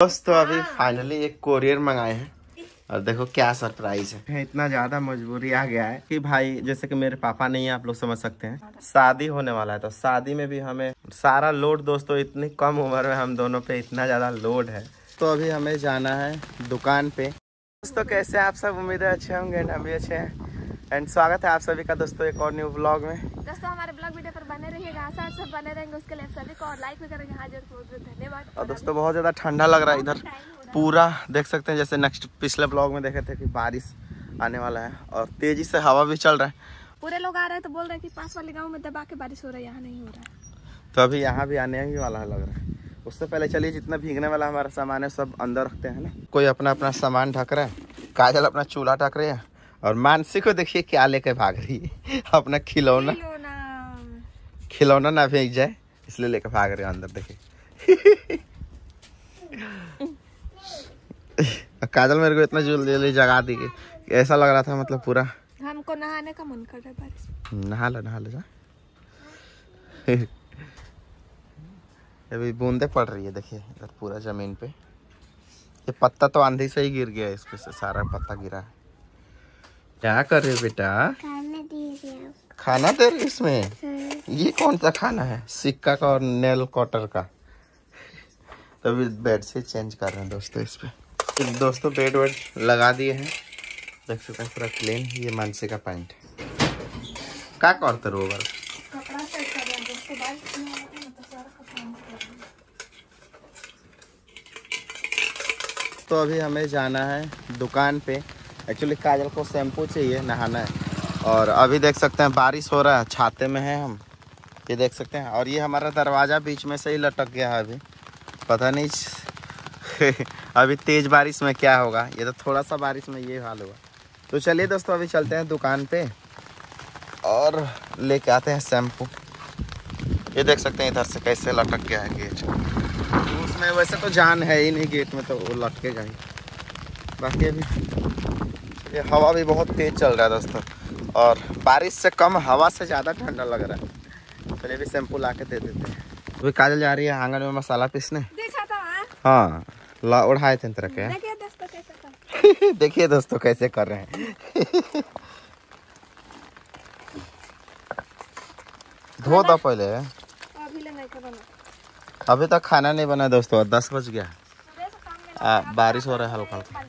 दोस्तों अभी फाइनली एक कोरियर मंगाए हैं। और देखो क्या सरप्राइज़ है। इतना ज़्यादा मजबूरी आ गया है कि भाई जैसे कि मेरे पापा नहीं है आप लोग समझ सकते हैं शादी होने वाला है तो शादी में भी हमें सारा लोड दोस्तों इतनी कम उम्र में हम दोनों पे इतना ज़्यादा लोड है। तो अभी हमें जाना है दुकान पे। दोस्तों कैसे आप सब? उम्मीद है अच्छे होंगे हम भी अच्छे हैं। एंड स्वागत है आप सभी का दोस्तों एक और न्यू ब्लॉग में। दोस्तों हमारे ब्लॉग वीडियो पर बने रहिएगा। आशा आप सब बने रहेंगे उसके लिए सभी को और लाइक भी करेंगे। हाजिर बहुत धन्यवाद। और दोस्तों बहुत ज़्यादा ठंडा लग रहा है इधर। पूरा देख सकते हैं जैसे नेक्स्ट पिछले ब्लॉग में देखे थे कि बारिश आने वाला है और तेज़ी से हवा भी चल रहा है। पूरे लोग आ रहे हैं तो बोल रहे हैं कि पास वाले गाँव में दबा के बारिश हो रहा है यहाँ नहीं हो रहा है। तो अभी यहाँ भी आने ही वाला है लग रहा है। उससे पहले चलिए जितना भीगने वाला हमारा सामान है सब अंदर रखते हैं ना। कोई अपना अपना सामान ढक रहा है काजल अपना चूल्हा ढक रहे हैं और मानसी को देखिए क्या लेके भाग रही है अपना खिलौना। खिलौना ना फेंक जाए इसलिए लेकर भाग रहे अंदर देखिए काजल मेरे को इतना जल्दी जल्दी जगा दी ऐसा लग रहा था मतलब पूरा। हमको नहाने का मन कर रहा है बारिश नहा लो नहा लो जा। अभी बूंदे पड़ रही है देखिए इधर पूरा ज़मीन पे। ये पत्ता तो आंधी से ही गिर गया है इस पे से सारा पत्ता गिरा क्या कर रहे हो बेटा? खाना दे रही इसमें ये कौन सा खाना है? सिक्का का और नेल कॉटर का। तो अभी बेड से चेंज कर रहे हैं दोस्तों इस पे। तो दोस्तों बेड वेड लगा दिए हैं। देख सकते हैं पूरा क्लीन ये मानसी का पैंट है। का करते रहो बार तो। तो अभी हमें जाना है दुकान पे। एक्चुअली काजल को शैम्पू चाहिए नहाना है। और अभी देख सकते हैं बारिश हो रहा है, छाते में है हम। ये देख सकते हैं। और ये हमारा दरवाज़ा बीच में से ही लटक गया है अभी। पता नहीं अभी तेज बारिश में क्या होगा। ये तो थोड़ा सा बारिश में ये हाल हुआ। तो चलिए दोस्तों, अभी चलते हैं दुकान पे और लेके आते हैं शैम्पू। ये देख सकते हैं इधर से कैसे लटक गया है गेट। उसमें वैसे तो जान है ही नहीं गेट में तो वो लटकेगा ही। बाकी अभी ये हवा भी बहुत तेज चल रहा है दोस्तों। और बारिश से कम हवा से ज़्यादा ठंडा लग रहा है। चलिए अभी शैम्पू ला के दे देते हैं। अभी काजल जा रही है आँगन में मसाला पीसने। हाँ? हाँ ला उड़ाए थे तरह के। देखिए दोस्तों कैसे कर रहे हैं। धो दो पहले। अभी तक खाना नहीं बना दोस्तों दस बज गया। में आ, बारिश हो रहा है हल्का हल्का।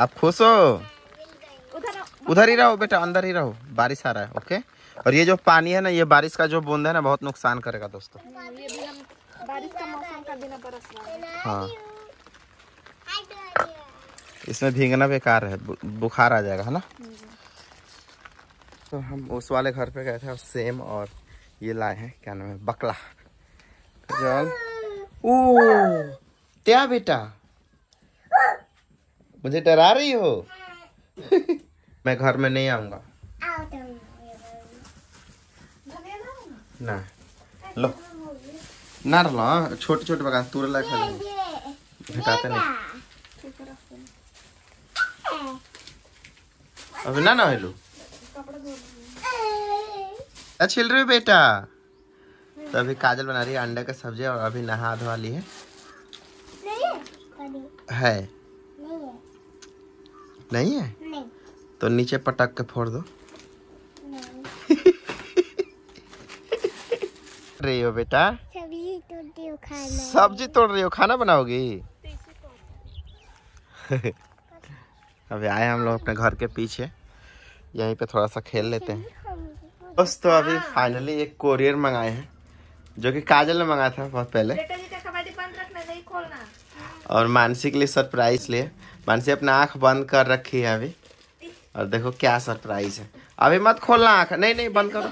आप खुश हो? उधर ही रहो बेटा अंदर ही रहो। बारिश आ रहा है ओके और ये जो पानी है ना ये बारिश का जो बूंद है ना बहुत नुकसान करेगा दोस्तों। ये भी हम बारिश का मौसम का बिना बरस रहा है। हाँ। इसमें भीगना बेकार है बुखार आ जाएगा है ना? तो हम उस वाले घर पे गए थे और सेम और ये लाए हैं क्या नाम है बकला। जल ओ! क्या बेटा? मुझे डरा रही हो? मैं घर में नहीं आऊँगा। ना लो। ना लो छोटे छोटे बगान तुर ला खा भेटाते नहीं। अभी ना ना हेलो छिल रही बेटा? तो अभी काजल बना रही है अंडे का सब्ज़ी और अभी नहा धोवा ली है। है। नहीं है? नहीं। तो नीचे पटक के फोड़ दो। रही हो बेटा? सब्ज़ी तो दियो खाना। सब्ज़ी तोड़ रही हो खाना बनाओगी? अभी आए हम लोग अपने घर के पीछे। यहीं पे थोड़ा सा खेल लेते हैं। दोस्तों अभी फाइनली एक कोरियर मंगाए हैं जो कि काजल ने मंगाया था बहुत पहले। जी का बंद रखना नहीं खोलना। और मानसी के लिए सरप्राइज़ लिए। मानसी अपना आँख बंद कर रखी है अभी। और देखो क्या सरप्राइज़ है। अभी मत खोलना आँख। नहीं नहीं बंद करो।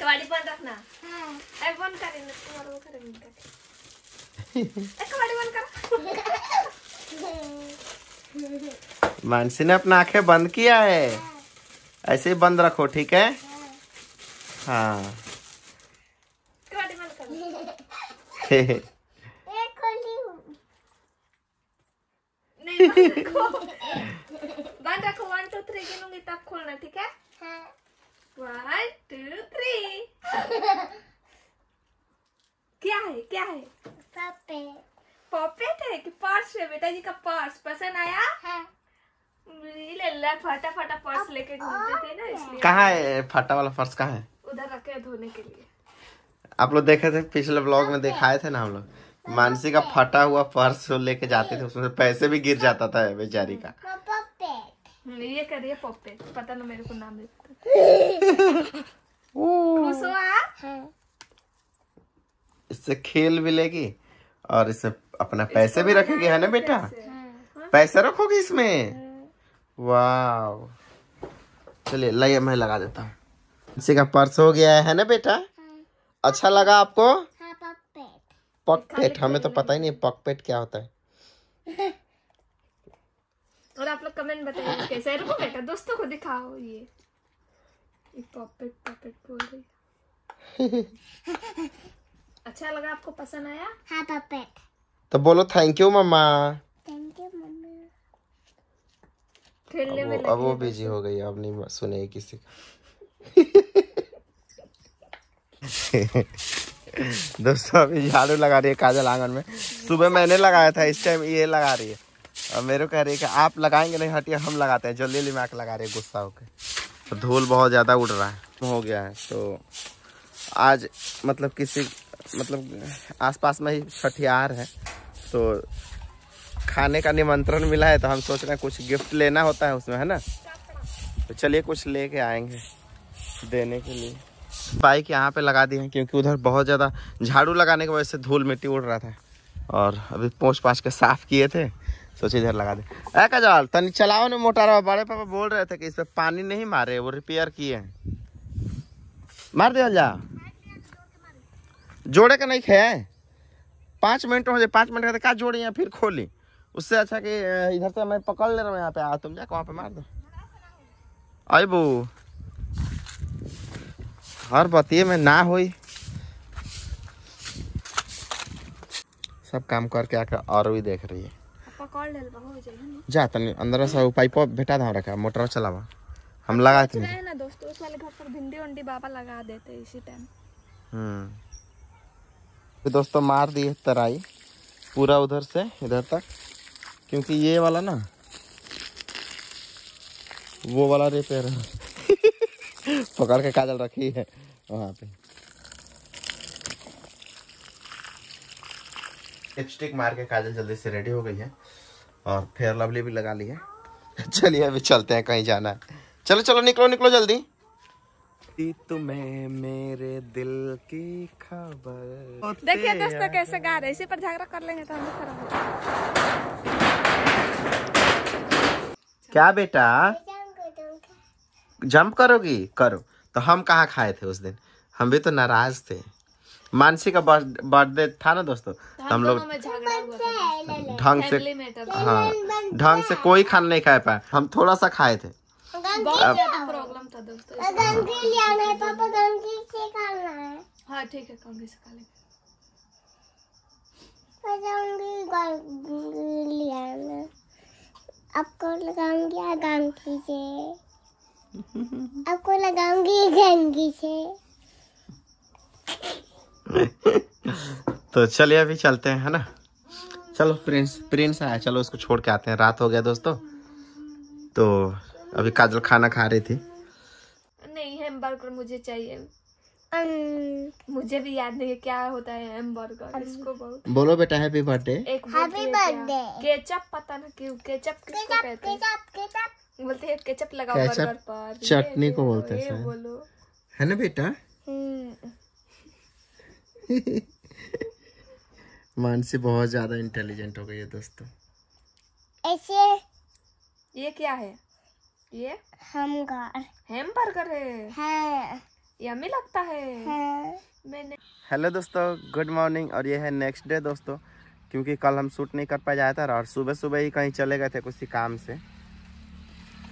कबाड़ी बंद रखना? बंद तुम्हारा वो कबाड़ी बंद कर। मानसी ने अपना आँखें बंद किया है। ऐसे ही बंद रखो ठीक है? हाँ कबाड़ी बंद कर एक खोली हूँ रखो वन टू थ्री गिनूँगी तब खोलना ठीक है हाँ वन टू थ्री क्या है क्या है. पॉपेट है कि पर्स है बेटा जी का पर्स पसंद आया हाँ. ले ला फटा फटा पर्स लेके घूमते थे ना इसलिए कहाँ है फटा वाला फर्श कहाँ है उधर रखे धोने के लिए आप लोग देखे थे पिछले ब्लॉग में दिखाए थे ना हम लोग मानसी का फटा हुआ पर्स लेके जाते थे उसमें पैसे भी गिर जाता था बेचारी का। ये करिए पता ना मेरे को नाम देता खुश हुआ हाँ. इससे खेल भी लेगी और इससे अपना पैसे भी रखेगी है ना बेटा? हाँ. पैसे रखोगी इसमें? वाह चलिए लाइए मैं लगा देता हूँ। का पर्स हो गया है ना बेटा? अच्छा लगा आपको? हाँ. पॉकपेट हमें तो पता ही नहीं पॉकपेट क्या होता है। और आप लोग कमेंट बताइए कैसे है? रुको बेटा दोस्तों को दिखाओ ये। ये पॉपेट पॉपेट बोल रही अच्छा लगा आपको पसंद आया? हाँ puppet. तो बोलो thank you mama Thank you mama. खेलने अब में वो अब वो बिज़ी हो गई अब नहीं सुनेगी किसी का। दोस्तों अभी झाड़ू लगा रही है काजल आँगन में। सुबह मैंने लगाया था, इस टाइम ये लगा रही है। और मेरे कह रही है कि आप लगाएँगे नहीं हटिए हम लगाते हैं। जल्दी जल्दी में लगा रही है गुस्सा होकर तो धूल बहुत ज़्यादा उड़ रहा है। हो गया है तो आज मतलब किसी मतलब आसपास में ही छठियार है। तो खाने का निमंत्रण मिला है तो हम सोच रहे हैं कुछ गिफ्ट लेना होता है उसमें, है ना? तो चलिए कुछ लेके आएँगे देने के लिए। बाइक यहाँ पे लगा दी है क्योंकि उधर बहुत ज़्यादा झाड़ू लगाने की वजह से धूल मिट्टी उड़ रहा था। और अभी पोछ पाछ के साफ़ किए थे, सोचे इधर लगा दे। ऐ कजाल, तनी चलाओ ना मोटर बड़े पापा बोल रहे थे कि इस पे पानी नहीं मारे, वो रिपेयर किए हैं। मार दिया जा जोड़े का नहीं खे पाँच मिनट हो जाए पाँच मिनट का क्या जोड़ी है? फिर खोली। उससे अच्छा कि इधर से मैं पकड़ ले रहा हूँ यहाँ पे। आ, तुम जाके वहाँ पे मार दो। बू। हर बतिये में ना हुई। सब काम करके आके और भी देख रही है। हो जा तनी अंदर से पाइप भेटा था रखा मोटर चलावा। हम लगा है। ना दोस्तों उस वाले घर पर भिंडी उंडी बाबा लगा देते इसी टाइम हम्म। तो दोस्तों मार दिए तराई पूरा उधर से इधर तक। क्योंकि ये वाला ना वो वाला रिपेयर है। पकड़ के काजल रखी है वहाँ पे। लिपस्टिक मार के काजल जल्दी से रेडी हो गई है और फेयर लवली भी लगा ली है। चलिए अभी चलते हैं कहीं जाना। है चलो चलो निकलो निकलो जल्दी। तुम्हें मेरे दिल की खबर। देखिए दोस्तों कैसे गा रहे इसी पर झगड़ा कर लेंगे तो हम खराब क्या बेटा. जंप करोगी? करो। तो हम कहाँ खाए थे उस दिन? हम भी तो नाराज़ थे। मानसी का बर्थडे था ना दोस्तों? तो हम लोग दोनों में झगड़ा हुआ था। ढंग से हाँ। ढंग से कोई खाना नहीं खा पाए हम थोड़ा सा खाए थे। है है। हाँ ठीक है आपको लगाऊँगी से? आपको लगाऊँगी गंगी से। तो चलिए अभी चलते हैं है ना? चलो प्रिंस प्रिंस आया। चलो उसको छोड़ के आते हैं। रात हो गया दोस्तों। तो अभी काजल खाना खा रही थी। नहीं हैमबर्गर मुझे चाहिए। मुझे भी याद नहीं है क्या होता है हैमबर्गर इसको बहुत बोलो बेटा happy birthday happy birthday ketchup पता ना क्यों केचप किसको कहते हैं? केचप केचप बोलते हैं केचप लगाओ केचप बर्गर पर। चटनी को बोलते हैं। बोलो। है ना बेटा? मानसी बहुत ज़्यादा इंटेलिजेंट हो गई है दोस्तों। ऐसे ये क्या है? ये हम घर हैमबर्गर है। है। यम्मी लगता है। है। मैंने हेलो दोस्तों गुड मॉर्निंग और ये है नेक्स्ट डे दोस्तों क्योंकि कल हम शूट नहीं कर पाए जाया था और सुबह सुबह ही कहीं चले गए थे किसी काम से।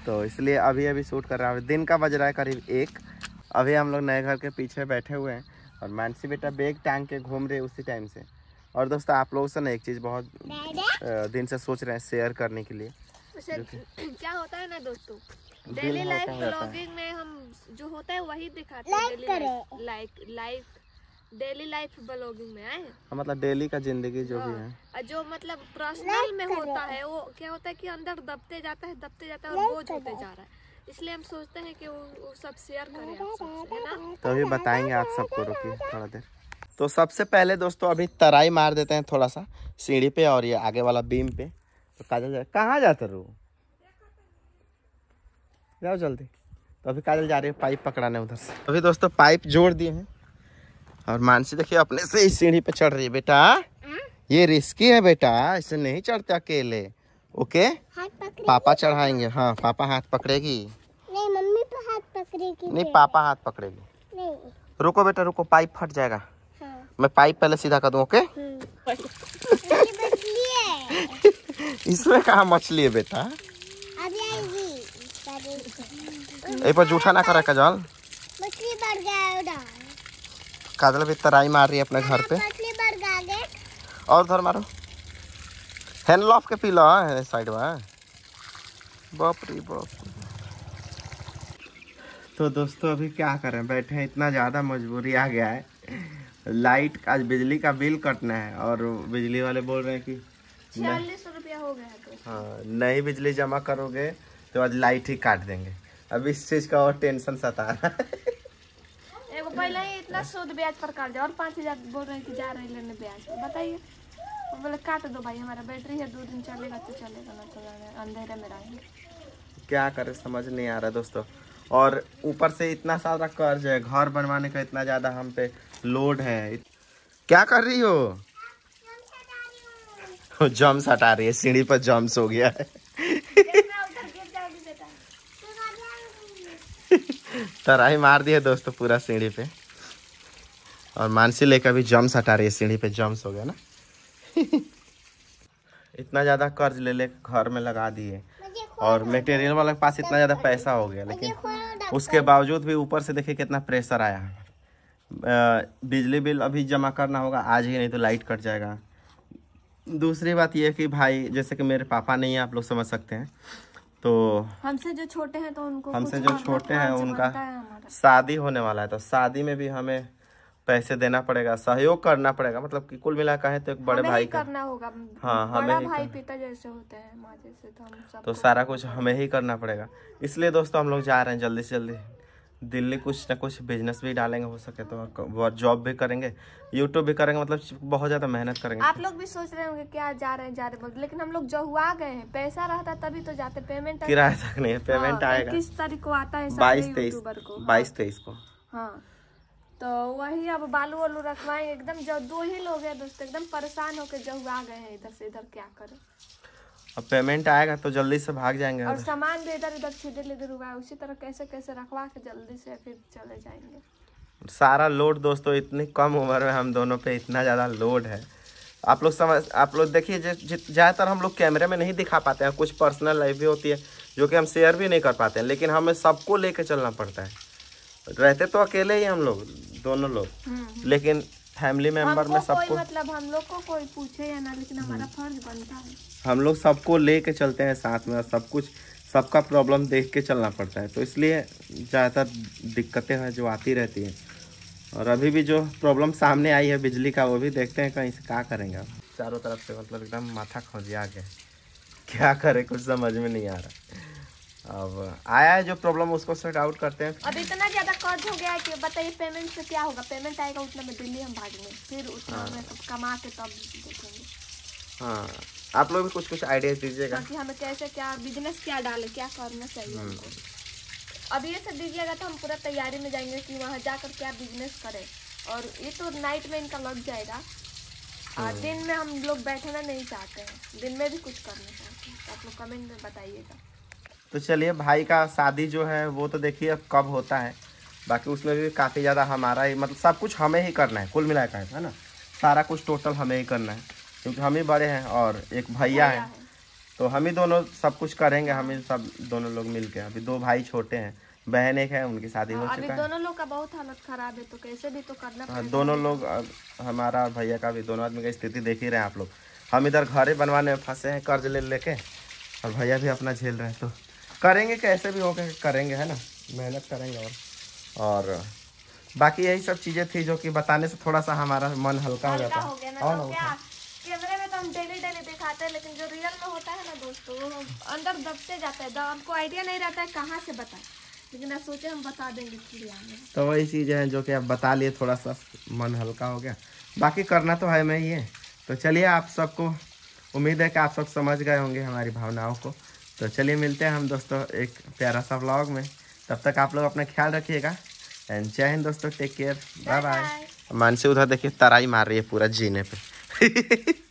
तो इसलिए अभी अभी शूट कर रहा है। दिन का बज रहा है करीब एक। अभी हम लोग नए घर के पीछे बैठे हुए हैं और मानसी बेटा बैग टांग के घूम रहे उसी टाइम से। और दोस्तों आप लोगों से ना एक चीज़ बहुत दिन से सोच रहे हैं शेयर करने के लिए। क्या होता है ना दोस्तों? Daily life. ब्लॉगिंग में हम जो होता है वही दिखाते हैं। Like life daily life vlogging में आए? हैं हाँ, मतलब डेली का ज़िंदगी जो भी है। जो मतलब पर्सनल में होता है वो क्या होता है कि अंदर दबते जाता है दबते जाता है और बोझ होते जा रहा है। इसलिए हम सोचते हैं कि वो, वो सब शेयर करें आप सबसे है ना? तो अभी बताएँगे आप सबको रुकिए थोड़ा देर। तो सबसे पहले दोस्तों अभी तराई मार देते हैं थोड़ा सा सीढ़ी पे और ये आगे वाला बीम पे। तो काजल जा कहाँ जाते रो जाओ जल्दी। तो अभी काजल जा रही है पाइप पकड़ाने उधर से। अभी दोस्तों पाइप जोड़ दिए हैं। और मानसी देखिए अपने से इस सीढ़ी पे चढ़ रही है बेटा। ये रिस्की है बेटा। इसे नहीं चढ़ते अकेले। ओके हाथ पापा चढ़ाएँगे। हाँ पापा हाथ पकड़ेगी। नहीं मम्मी पे हाथ पकड़ेगी नहीं पापा हाथ पकड़ेगी। नहीं। रुको बेटा रुको पाइप फट जाएगा। हाँ। मैं पाइप पहले सीधा कर दूँ ओके हम्म। इसमें कहा मछली है बेटा? अभी पर जूठा ना करे कजल मछली बढ़ गया काजल भी तराई मार रही है अपने घर पे। और उधर मारो। हैंड लॉफ के पी हाँ, साइड में बाप रे बाप तो दोस्तों अभी क्या करें? बैठे हैं इतना ज़्यादा मजबूरी आ गया है। लाइट आज बिजली का बिल कटना है और बिजली वाले बोल रहे हैं कि छियालीस रुपया हो गया है तो। हाँ नई बिजली जमा करोगे तो आज लाइट ही काट देंगे। अब इस चीज़ का और टेंशन सता रहा है। पहले ही इतना सूद ब्याज पर काट दिया और पाँच हज़ार बोल रहे हैं कि जा रहे लेने ब्याज पर। बताइए। वो बोले, काट दो भाई, हमारा बैटरी है, दो दिन चलेगा तो चलेगा ना तो अंधेरे में रहेंगे। क्या करें, समझ नहीं आ रहा दोस्तों। और ऊपर से इतना सारा कर्ज है, घर बनवाने का इतना ज़्यादा हम पे लोड है। क्या कर रही हो? जम्स हटा रही है, सीढ़ी पर जम्स हो गया है। तराई मार दिया दोस्तों पूरा सीढ़ी पे। और मानसी लेकर भी जम्स हटा रही है सीढ़ी पे जम्स हो गया ना? इतना ज़्यादा कर्ज ले ले घर में लगा दिए। और मटेरियल वाले के पास इतना ज़्यादा पैसा हो गया लेकिन उसके बावजूद भी ऊपर से देखिए कितना प्रेशर आया। बिजली बिल अभी जमा करना होगा आज ही नहीं तो लाइट कट जाएगा। दूसरी बात यह कि भाई जैसे कि मेरे पापा नहीं है आप लोग समझ सकते हैं। तो हमसे जो छोटे हैं तो उनको हमसे जो छोटे हैं उनका है शादी होने वाला है तो शादी में भी हमें पैसे देना पड़ेगा सहयोग करना पड़ेगा मतलब कि कुल मिला है तो एक बड़े भाई का। करना होगा। हाँ, हमें बड़ा ही भाई। पिता जैसे होते हैं माँ जैसे तो हम सब तो सारा कुछ हमें ही करना पड़ेगा। इसलिए दोस्तों हम लोग जा रहे हैं जल्दी से जल्दी। दिल्ली कुछ ना कुछ बिज़नेस भी डालेंगे हो सके तो और जॉब भी करेंगे यूट्यूब भी करेंगे मतलब बहुत ज़्यादा मेहनत करेंगे। आप लोग भी सोच रहे होंगे क्या जा रहे हैं जा रहे हैं लेकिन हम लोग जो हुआ गए हैं पैसा रहता तभी तो जाते पेमेंट किराया तक नहीं है पेमेंट आएगा। किस तारीख को आता है बाईस तेईस को बाईस तेईस को। हाँ। तो वही अब बालू वालू रखवाएँगे। एकदम जब दो ही लोग हैं दोस्तों एकदम परेशान होकर जब आ गए हैं इधर से इधर क्या करें? अब पेमेंट आएगा तो जल्दी से भाग जाएँगे और सामान भी इधर इधर छिदर इधर हुआ है उसी तरह कैसे कैसे रखवा के जल्दी से फिर चले जाएँगे। सारा लोड दोस्तों इतनी कम उम्र में हम दोनों पे इतना ज़्यादा लोड है। आप लोग समझ आप लोग देखिए ज़्यादातर हम लोग कैमरे में नहीं दिखा पाते हैं कुछ पर्सनल लाइफ भी होती है जो कि हम शेयर भी नहीं कर पाते हैं लेकिन हमें सबको लेके चलना पड़ता है। रहते तो अकेले ही हम लोग दोनों लोग। लेकिन फैमिली मेंबर में सबको मतलब हम लोग को कोई पूछे या ना लेकिन हमारा फ़र्ज़ बनता है। हम लोग सबको लेके चलते हैं साथ में और सब कुछ सबका प्रॉब्लम देख के चलना पड़ता है। तो इसलिए ज़्यादातर दिक्कतें हैं जो आती रहती हैं। और अभी भी जो प्रॉब्लम सामने आई है बिजली का वो भी देखते हैं कहीं से क्या करेंगे चारों तरफ़ से मतलब एकदम माथा खोजिया गया क्या करें कुछ समझ में नहीं आ रहा। अब आया है जो प्रॉब्लम उसको सेट आउट करते हैं। अब इतना ज़्यादा कर्ज हो गया है कि बताइए पेमेंट से क्या होगा? पेमेंट आएगा उतना में दिल्ली हम भागेंगे फिर उतना में सब कमा के तब देखेंगे। हाँ। आप लोग भी कुछ कुछ आइडियाज़ दीजिएगा। ताकि हमें कैसे क्या बिज़नेस क्या डाले क्या करना चाहिए हमको? अब ये सब दीजिएगा तो हम पूरा तैयारी में जाएँगे कि वहाँ जाकर क्या बिज़नेस करें। और ये तो नाइट में इनका लग जाएगा। और दिन में हम लोग बैठना नहीं चाहते हैं। दिन में भी कुछ करना चाहते हैं। आप लोग कमेंट में बताइएगा। तो चलिए भाई का शादी जो है वो तो देखिए अब कब होता है। बाकी उसमें भी काफ़ी ज़्यादा हमारा ही मतलब सब कुछ हमें ही करना है कुल मिला कर है ना? सारा कुछ टोटल हमें ही करना है क्योंकि हम ही बड़े हैं और एक भैया है। तो हम ही दोनों सब कुछ करेंगे हम ही सब दोनों लोग मिल के अभी दो भाई छोटे हैं बहन एक है उनकी शादी हो अभी चुका है। दोनों लोग का बहुत हालत खराब है तो कैसे भी तो करना हाँ, दोनों लोग हमारा और भैया का भी दोनों आदमी का स्थिति देख ही रहे हैं आप लोग। हम इधर घरे बनवाने में फंसे हैं कर्ज ले लेके और भैया भी अपना झेल रहे हैं तो करेंगे कैसे भी होगा करेंगे है ना? मेहनत करेंगे और और बाकी यही सब चीज़ें थी जो कि बताने से थोड़ा सा हमारा मन हल्का हो जाता। है ना और तो ना क्या कैमरे में तो हम डेली डेली दिखाते हैं लेकिन जो रियल में होता है ना दोस्तों वो अंदर दबते जाते हैं। हमको आइडिया नहीं रहता है कहाँ से बताएँ। लेकिन सोचे हम बता देंगे तो वही चीज़ें हैं जो कि आप बता लिए थोड़ा सा मन हल्का हो गया। बाकी करना तो है मैं ही है। तो चलिए आप सबको उम्मीद है कि आप सब समझ गए होंगे हमारी भावनाओं को। तो चलिए मिलते हैं हम दोस्तों एक प्यारा सा ब्लॉग में। तब तक आप लोग अपना ख्याल रखिएगा। एंड जय हिंद दोस्तों take care bye bye Mansi उधर देखिए तराई मार रही है पूरा जीने पे।